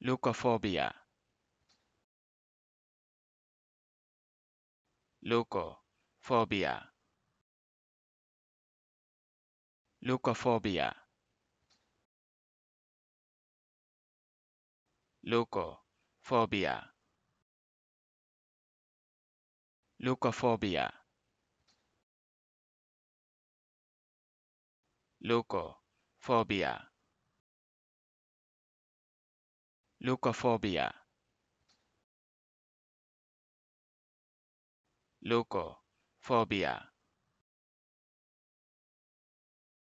leukophobia leukophobia leukophobia leukophobia leukophobia leukophobia leukophobia leukophobia